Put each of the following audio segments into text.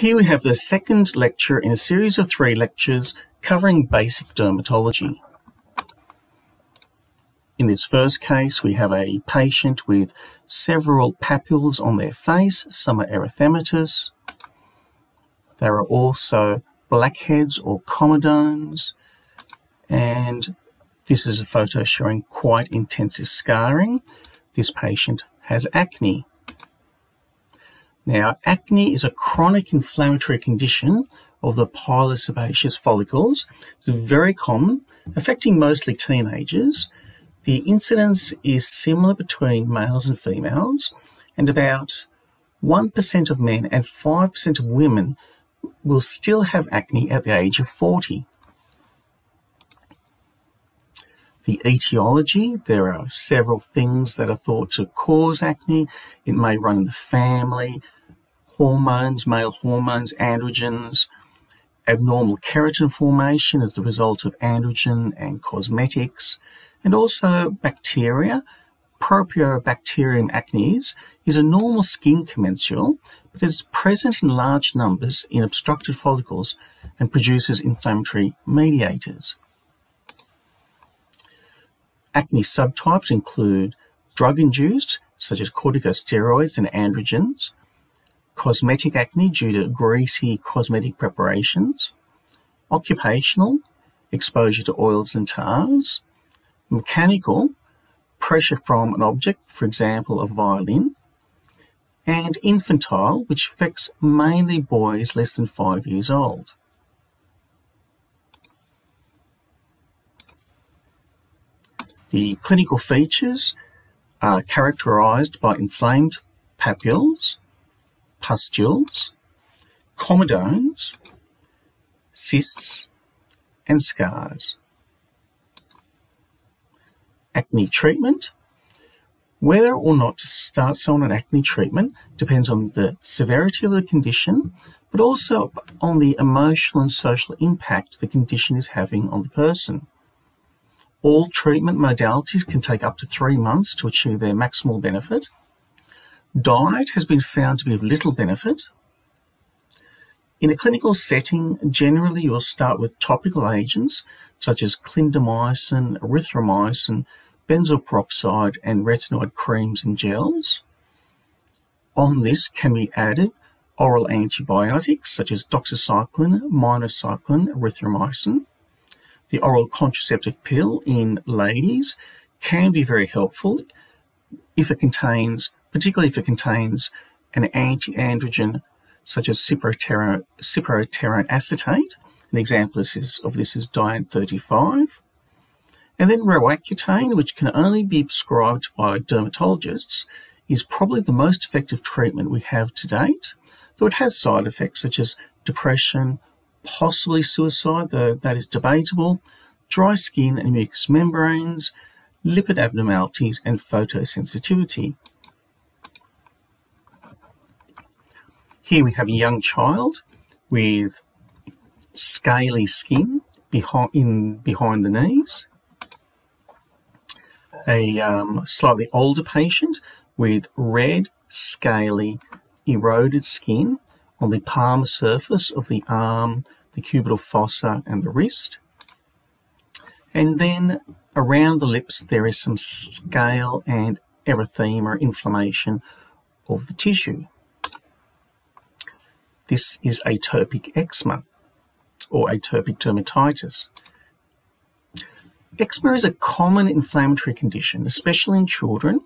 Here we have the second lecture in a series of three lectures covering basic dermatology. In this first case, we have a patient with several papules on their face. Some are erythematous. There are also blackheads or comedones. And this is a photo showing quite intensive scarring. This patient has acne. Now, acne is a chronic inflammatory condition of the pilosebaceous follicles. It's very common, affecting mostly teenagers. The incidence is similar between males and females, and about 1% of men and 5% of women will still have acne at the age of 40. The etiology, there are several things that are thought to cause acne. It may run in the family, hormones, male hormones, androgens, abnormal keratin formation as the result of androgen and cosmetics, and also bacteria. Propionibacterium acnes is a normal skin commensal, but is present in large numbers in obstructed follicles and produces inflammatory mediators. Acne subtypes include drug-induced, such as corticosteroids and androgens, cosmetic acne due to greasy cosmetic preparations, occupational, exposure to oils and tars, mechanical, pressure from an object, for example, a violin, and infantile, which affects mainly boys less than five years old. The clinical features are characterized by inflamed papules, pustules, comedones, cysts, and scars. Acne treatment. Whether or not to start someone on acne treatment depends on the severity of the condition, but also on the emotional and social impact the condition is having on the person. All treatment modalities can take up to three months to achieve their maximal benefit. Diet has been found to be of little benefit. In a clinical setting, generally you'll start with topical agents such as clindamycin, erythromycin, benzoyl peroxide, and retinoid creams and gels. On this can be added oral antibiotics such as doxycycline, minocycline, erythromycin. The oral contraceptive pill in ladies can be very helpful if it contains particularly if it contains an anti-androgen such as cyproterone acetate. An example is, of this is Diane 35. And then Roaccutane, which can only be prescribed by dermatologists, is probably the most effective treatment we have to date, though it has side effects such as depression, possibly suicide, though that is debatable, dry skin and mucous membranes, lipid abnormalities, and photosensitivity. Here we have a young child with scaly skin behind, in, behind the knees. A um, slightly older patient with red, scaly, eroded skin on the palm surface of the arm, the cubital fossa, and the wrist. And then around the lips, there is some scale and erythema or inflammation of the tissue. This is atopic eczema or atopic dermatitis. Eczema is a common inflammatory condition, especially in children,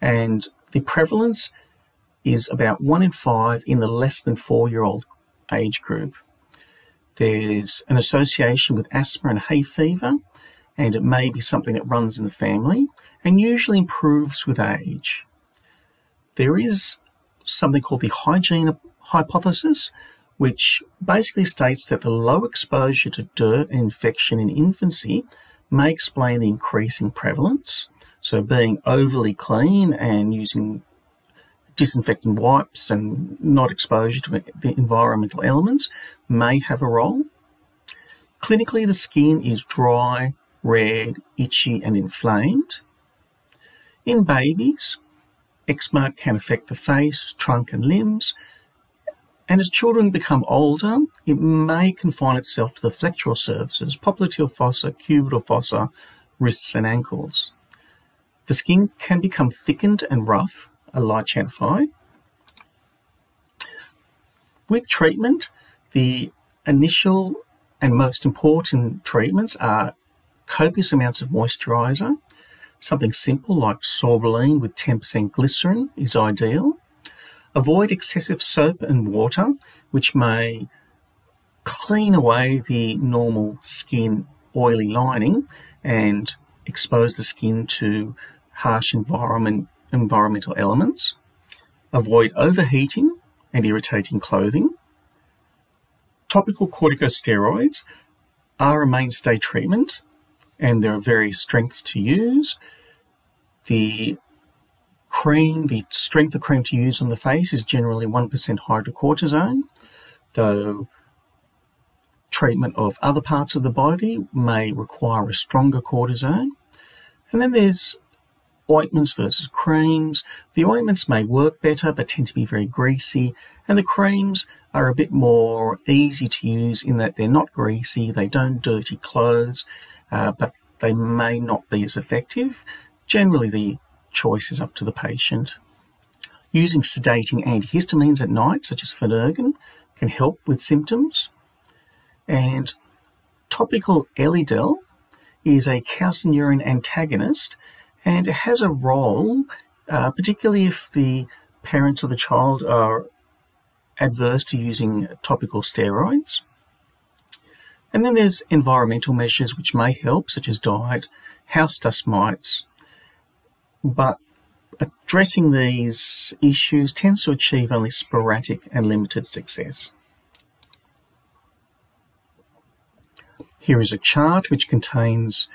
and the prevalence is about 1 in 5 in the less than 4 year old age group. There's an association with asthma and hay fever, and it may be something that runs in the family and usually improves with age. There is something called the hygiene hypothesis, which basically states that the low exposure to dirt and infection in infancy may explain the increasing prevalence. So, being overly clean and using disinfectant wipes and not exposure to the environmental elements may have a role. Clinically, the skin is dry, red, itchy, and inflamed. In babies, eczema can affect the face, trunk, and limbs, And as children become older, it may confine itself to the flexural surfaces, popliteal fossa, cubital fossa, wrists and ankles. The skin can become thickened and rough, a lichenified. With treatment, the initial and most important treatments are copious amounts of moisturizer. Something simple like sorbolene with 10% glycerin is ideal. Avoid excessive soap and water, which may clean away the normal skin oily lining and expose the skin to harsh environment, environmental elements. Avoid overheating and irritating clothing. Topical corticosteroids are a mainstay treatment and there are various strengths to use. The cream, the strength of cream to use on the face is generally 1% hydrocortisone, though treatment of other parts of the body may require a stronger cortisone. And then there's ointments versus creams. The ointments may work better but tend to be very greasy, and the creams are a bit more easy to use in that they're not greasy, they don't dirty clothes, uh, but they may not be as effective. Generally, the choice is up to the patient. Using sedating antihistamines at night, such as Phenergan, can help with symptoms. And topical Elidel is a calcineurin antagonist and it has a role, uh, particularly if the parents of the child are adverse to using topical steroids. And then there's environmental measures which may help, such as diet, house dust mites. But addressing these issues tends to achieve only sporadic and limited success. Here is a chart which contains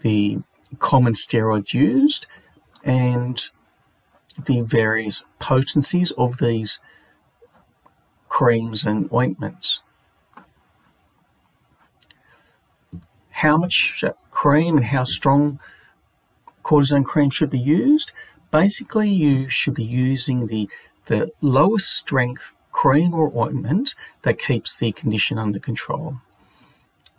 the common steroid used and the various potencies of these creams and ointments. how much cream and how strong cortisone cream should be used. Basically, you should be using the, the lowest strength cream or ointment that keeps the condition under control.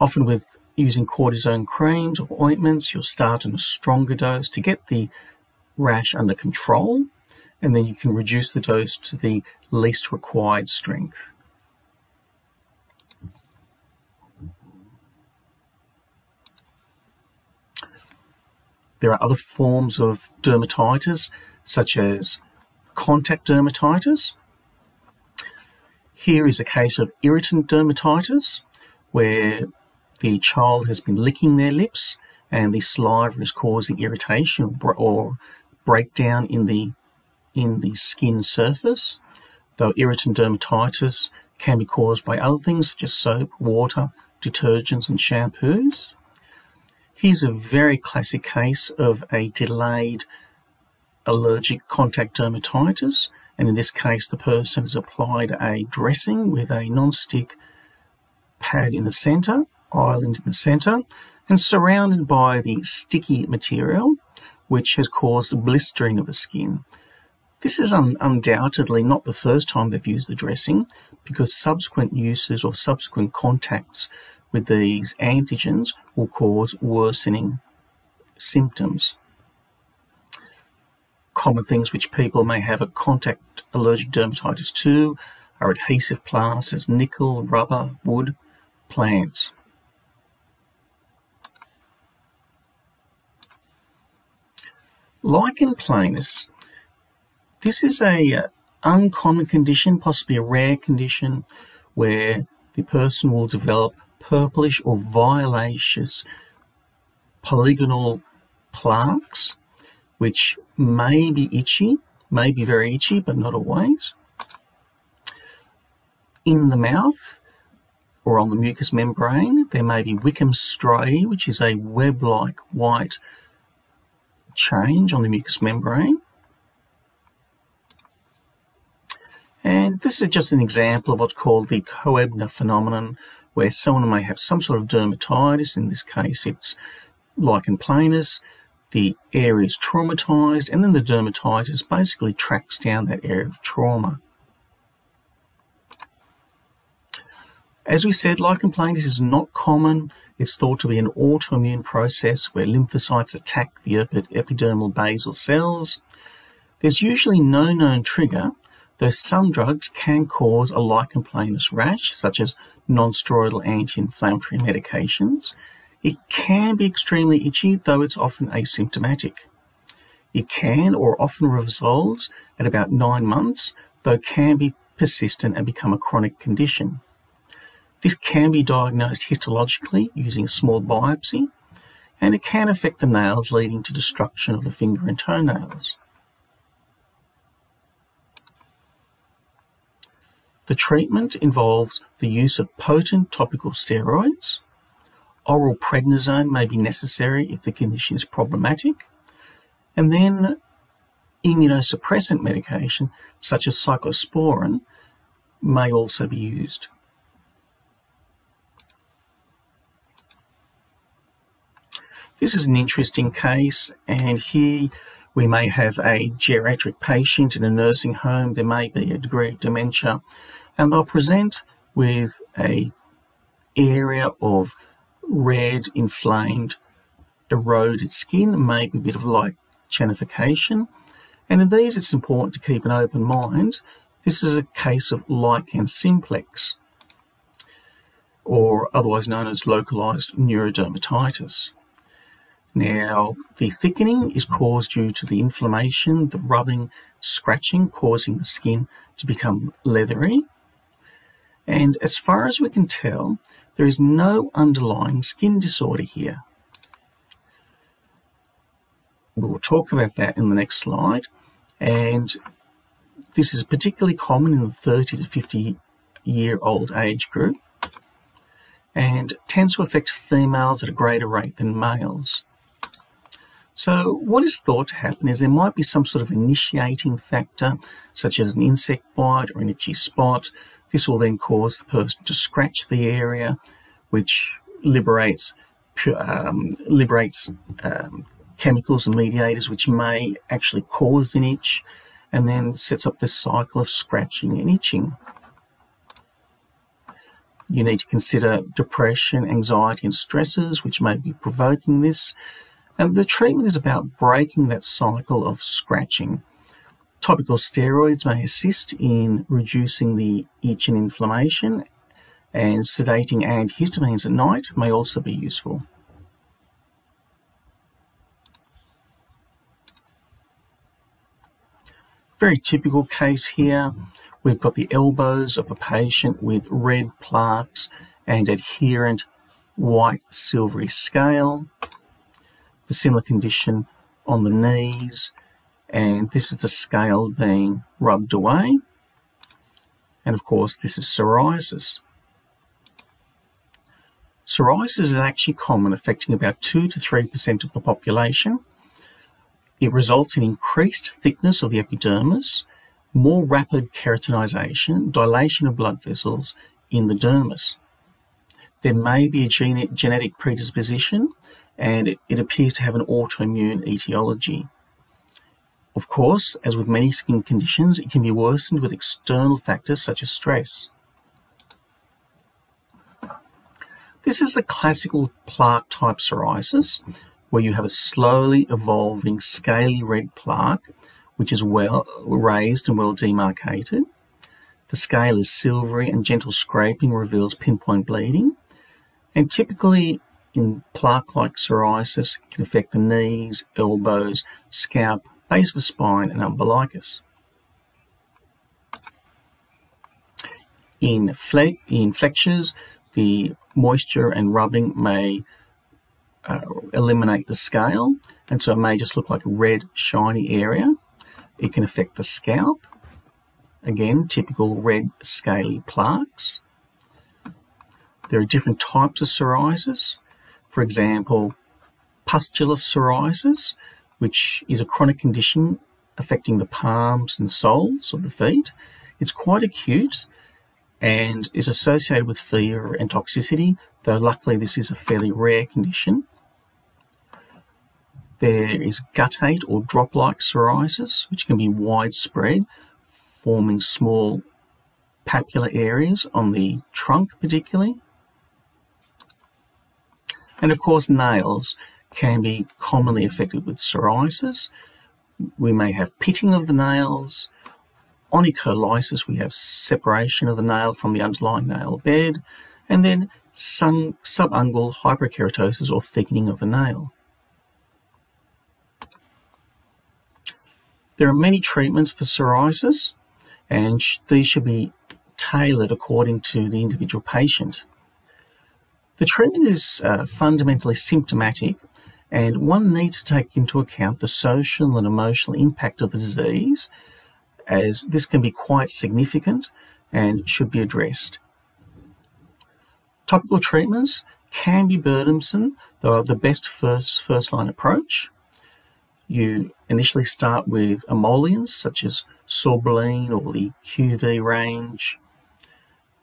Often with using cortisone creams or ointments, you'll start on a stronger dose to get the rash under control, and then you can reduce the dose to the least required strength. There are other forms of dermatitis, such as contact dermatitis. Here is a case of irritant dermatitis, where the child has been licking their lips and the saliva is causing irritation or breakdown in the in the skin surface. Though irritant dermatitis can be caused by other things such as soap, water, detergents, and shampoos. Here's a very classic case of a delayed allergic contact dermatitis. And in this case, the person has applied a dressing with a non-stick pad in the center, island in the center, and surrounded by the sticky material, which has caused blistering of the skin. This is un undoubtedly not the first time they've used the dressing, because subsequent uses or subsequent contacts with these antigens will cause worsening symptoms. Common things which people may have a contact allergic dermatitis to are adhesive plasters, nickel, rubber, wood, plants. Lichen planus, this is a uh, uncommon condition, possibly a rare condition, where the person will develop purplish or violaceous polygonal plaques, which may be itchy, may be very itchy, but not always. In the mouth or on the mucous membrane, there may be Wickham striae, which is a web-like white change on the mucous membrane. And this is just an example of what's called the Koebner phenomenon, where someone may have some sort of dermatitis, in this case it's lichen planus, the area is traumatized, and then the dermatitis basically tracks down that area of trauma. As we said, lichen planus is not common. It's thought to be an autoimmune process where lymphocytes attack the epidermal basal cells. There's usually no known trigger, though some drugs can cause a lichen planus rash, such as non-steroidal anti-inflammatory medications. It can be extremely itchy, though it's often asymptomatic. It can or often resolves at about nine months, though can be persistent and become a chronic condition. This can be diagnosed histologically using a small biopsy, and it can affect the nails, leading to destruction of the finger and toenails. The treatment involves the use of potent topical steroids. Oral prednisone may be necessary if the condition is problematic. And then immunosuppressant medication, such as cyclosporin, may also be used. This is an interesting case, and here we may have a geriatric patient in a nursing home. There may be a degree of dementia, and they'll present with a area of red, inflamed, eroded skin, maybe a bit of light chenification. And in these, it's important to keep an open mind. This is a case of lichen simplex, or otherwise known as localized neurodermatitis. Now, the thickening is caused due to the inflammation, the rubbing, scratching, causing the skin to become leathery. And as far as we can tell, there is no underlying skin disorder here. We'll talk about that in the next slide. And this is particularly common in the 30 to 50 year old age group and tends to affect females at a greater rate than males. So what is thought to happen is there might be some sort of initiating factor, such as an insect bite or an itchy spot. This will then cause the person to scratch the area, which liberates um, liberates um, chemicals and mediators which may actually cause an itch, and then sets up this cycle of scratching and itching. You need to consider depression, anxiety, and stresses which may be provoking this. And the treatment is about breaking that cycle of scratching. Topical steroids may assist in reducing the itch and inflammation, and sedating antihistamines at night may also be useful. Very typical case here. We've got the elbows of a patient with red plaques and adherent white silvery scale the similar condition on the knees, and this is the scale being rubbed away. And of course, this is psoriasis. Psoriasis is actually common, affecting about 2 to 3% of the population. It results in increased thickness of the epidermis, more rapid keratinization, dilation of blood vessels in the dermis. There may be a gene genetic predisposition, and it, it appears to have an autoimmune etiology. Of course, as with many skin conditions, it can be worsened with external factors such as stress. This is the classical plaque type psoriasis, where you have a slowly evolving scaly red plaque, which is well raised and well demarcated. The scale is silvery and gentle scraping reveals pinpoint bleeding. And typically in plaque-like psoriasis can affect the knees, elbows, scalp, base of the spine, and umbilicus. In, fle in flexures, the moisture and rubbing may uh, eliminate the scale, and so it may just look like a red, shiny area. It can affect the scalp. Again, typical red, scaly plaques. There are different types of psoriasis. For example, pustular psoriasis, which is a chronic condition affecting the palms and soles of the feet. It's quite acute and is associated with fever and toxicity, though luckily this is a fairly rare condition. There is guttate or drop-like psoriasis, which can be widespread, forming small papular areas on the trunk particularly. And of course nails can be commonly affected with psoriasis. We may have pitting of the nails, onycholysis, we have separation of the nail from the underlying nail bed, and then some subungual hyperkeratosis or thickening of the nail. There are many treatments for psoriasis, and these should be tailored according to the individual patient. The treatment is uh, fundamentally symptomatic, and one needs to take into account the social and emotional impact of the disease as this can be quite significant and should be addressed. Topical treatments can be burdensome, though are the best first, first line approach. You initially start with emollients such as Sorbolene or the QV range.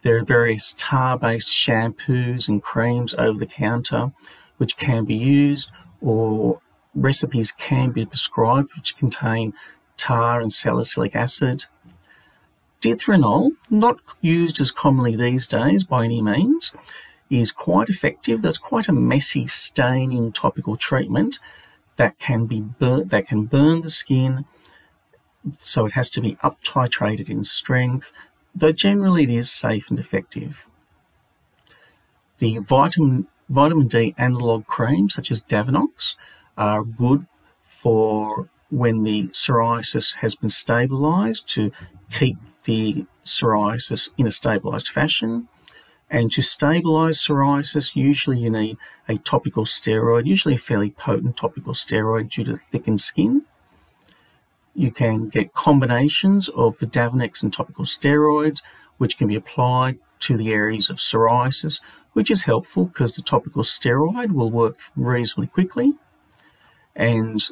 There are various tar-based shampoos and creams over the counter which can be used or recipes can be prescribed which contain tar and salicylic acid. Dithranol, not used as commonly these days by any means, is quite effective. That's quite a messy staining topical treatment that can be that can burn the skin. So it has to be up titrated in strength, though generally it is safe and effective. The vitamin vitamin D analog creams such as Daivonex are good for when the psoriasis has been stabilized to keep the psoriasis in a stabilized fashion. And to stabilize psoriasis, usually you need a topical steroid, usually a fairly potent topical steroid due to thickened skin. You can get combinations of the Daivonex and topical steroids, which can be applied to the areas of psoriasis, which is helpful because the topical steroid will work reasonably quickly. And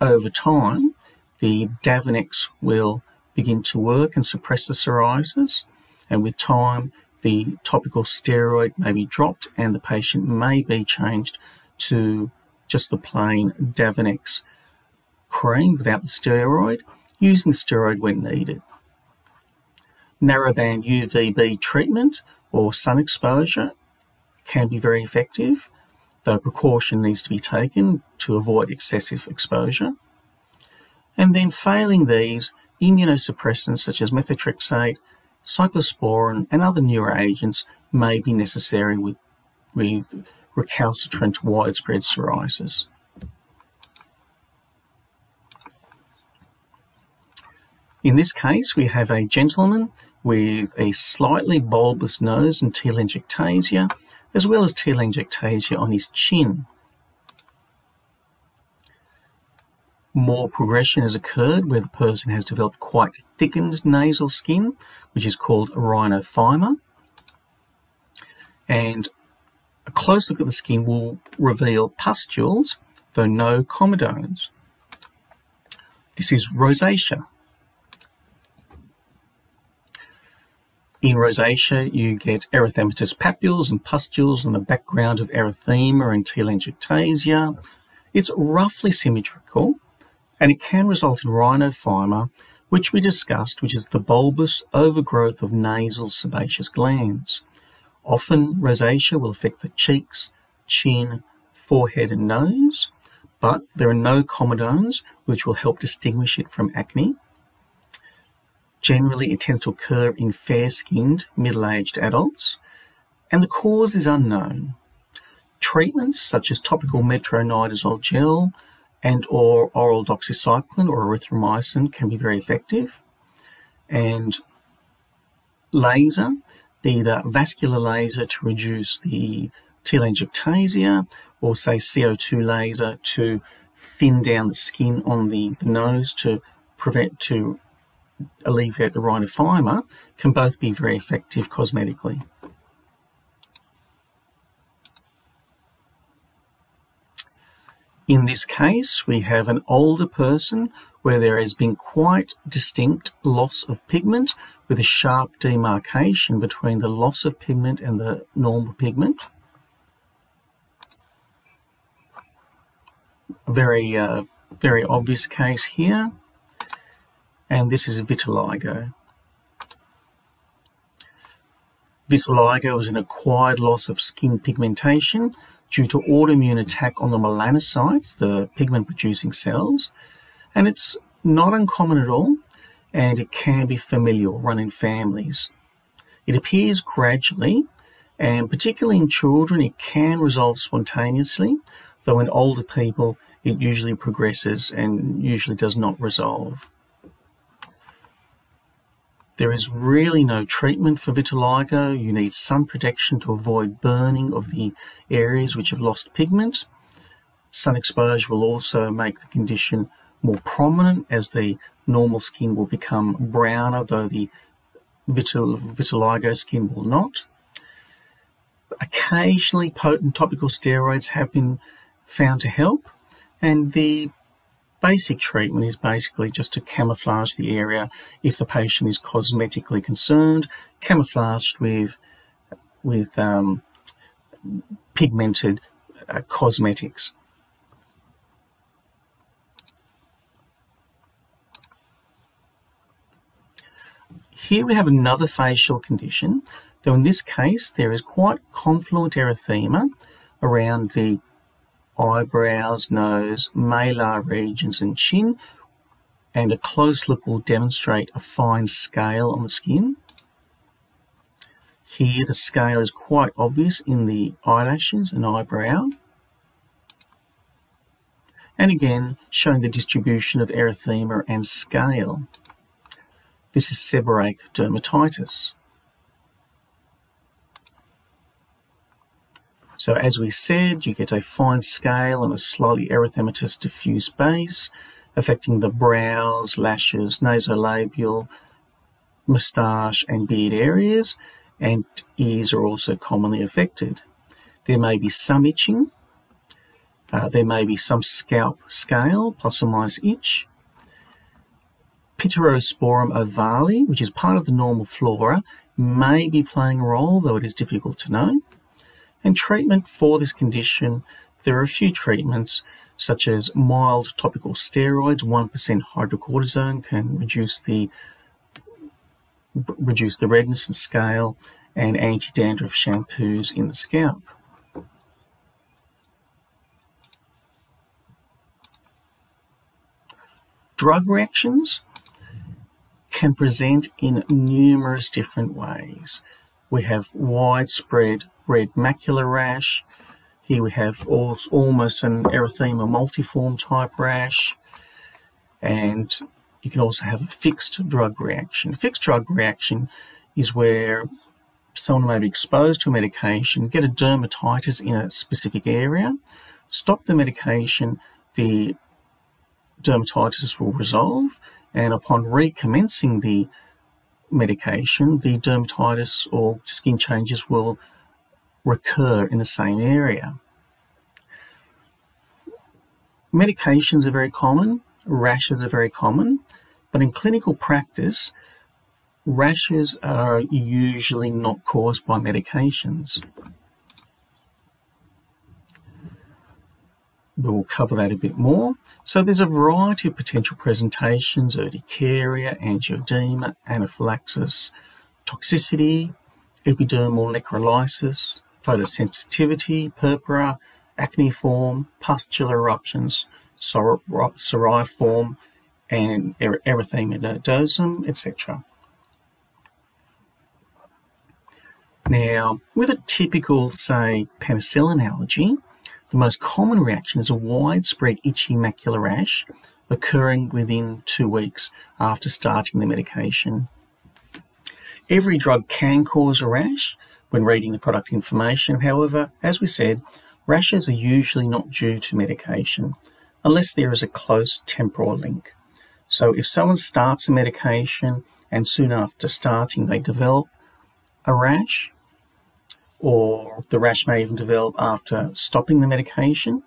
over time, the Daivonex will begin to work and suppress the psoriasis. And with time, the topical steroid may be dropped and the patient may be changed to just the plain Daivonex cream without the steroid, using steroid when needed. Narrowband UVB treatment or sun exposure can be very effective though precaution needs to be taken to avoid excessive exposure. And then failing these, immunosuppressants such as methotrexate, cyclosporin, and other newer agents may be necessary with, with recalcitrant widespread psoriasis. In this case, we have a gentleman with a slightly bulbous nose and telangiectasia as well as telangiectasia on his chin. More progression has occurred where the person has developed quite thickened nasal skin, which is called rhinophyma. And a close look at the skin will reveal pustules, though no comedones. This is rosacea. In rosacea, you get erythematous papules and pustules on the background of erythema and telangiectasia. It's roughly symmetrical, and it can result in rhinophyma, which we discussed, which is the bulbous overgrowth of nasal sebaceous glands. Often, rosacea will affect the cheeks, chin, forehead, and nose, but there are no comedones, which will help distinguish it from acne. Generally, it tends to occur in fair-skinned, middle-aged adults, and the cause is unknown. Treatments such as topical metronidazole gel and or oral doxycycline or erythromycin can be very effective. And laser, either vascular laser to reduce the telangiectasia or say CO2 laser to thin down the skin on the, the nose to prevent to alleviate the rhinophyma can both be very effective cosmetically. In this case, we have an older person where there has been quite distinct loss of pigment with a sharp demarcation between the loss of pigment and the normal pigment. A very, uh, very obvious case here and this is vitiligo. Vitiligo is an acquired loss of skin pigmentation due to autoimmune attack on the melanocytes, the pigment producing cells, and it's not uncommon at all, and it can be familial, run in families. It appears gradually, and particularly in children, it can resolve spontaneously, though in older people, it usually progresses and usually does not resolve. There is really no treatment for vitiligo. You need sun protection to avoid burning of the areas which have lost pigment. Sun exposure will also make the condition more prominent as the normal skin will become browner, though the vitil vitiligo skin will not. Occasionally, potent topical steroids have been found to help, and the basic treatment is basically just to camouflage the area if the patient is cosmetically concerned, camouflaged with with um, pigmented uh, cosmetics. Here we have another facial condition, though in this case there is quite confluent erythema around the eyebrows, nose, malar regions and chin, and a close look will demonstrate a fine scale on the skin. Here the scale is quite obvious in the eyelashes and eyebrow. And again, showing the distribution of erythema and scale. This is seborrheic dermatitis. So as we said, you get a fine scale and a slightly erythematous diffuse base, affecting the brows, lashes, nasolabial, moustache and beard areas, and ears are also commonly affected. There may be some itching, uh, there may be some scalp scale, plus or minus itch. Pityrosporum ovale, which is part of the normal flora, may be playing a role, though it is difficult to know. And treatment for this condition, there are a few treatments such as mild topical steroids, 1% hydrocortisone can reduce the reduce the redness and scale, and anti-dandruff shampoos in the scalp. Drug reactions can present in numerous different ways. We have widespread red macular rash. Here we have almost an erythema multiform type rash. And you can also have a fixed drug reaction. A fixed drug reaction is where someone may be exposed to a medication, get a dermatitis in a specific area, stop the medication, the dermatitis will resolve, and upon recommencing the medication, the dermatitis or skin changes will recur in the same area. Medications are very common, rashes are very common, but in clinical practice, rashes are usually not caused by medications. We will cover that a bit more. So there's a variety of potential presentations, urticaria, angioedema, anaphylaxis, toxicity, epidermal necrolysis, photosensitivity, purpura, acneiform, pustular eruptions, psoriform, and erythema nodosum, etc. Now, with a typical, say, penicillin allergy, the most common reaction is a widespread itchy macular rash occurring within two weeks after starting the medication. Every drug can cause a rash, when reading the product information. However, as we said, rashes are usually not due to medication unless there is a close temporal link. So if someone starts a medication and soon after starting they develop a rash, or the rash may even develop after stopping the medication,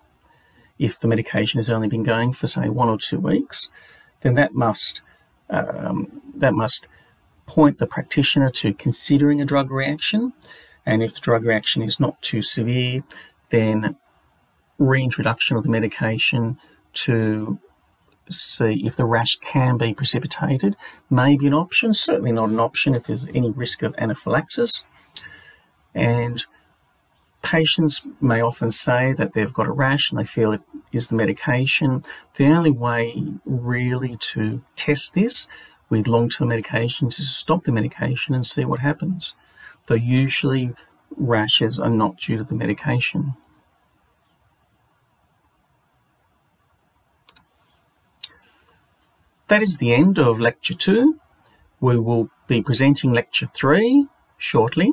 if the medication has only been going for say one or two weeks, then that must um, that must point the practitioner to considering a drug reaction. And if the drug reaction is not too severe, then reintroduction of the medication to see if the rash can be precipitated may be an option. Certainly not an option if there's any risk of anaphylaxis. And patients may often say that they've got a rash and they feel it is the medication. The only way really to test this with long-term medications is to stop the medication and see what happens. Though usually rashes are not due to the medication. That is the end of lecture two. We will be presenting lecture three shortly.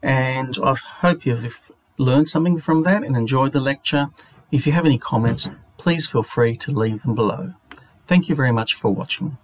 And I hope you've learned something from that and enjoyed the lecture. If you have any comments, please feel free to leave them below. Thank you very much for watching.